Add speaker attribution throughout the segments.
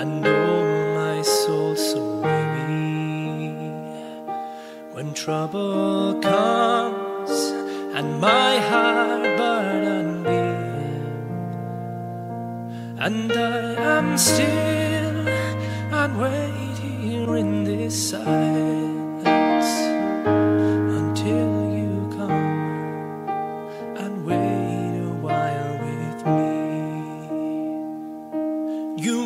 Speaker 1: And know my soul, so weary when trouble comes and my heart burden be, and I am still.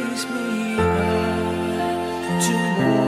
Speaker 1: Raise me up to more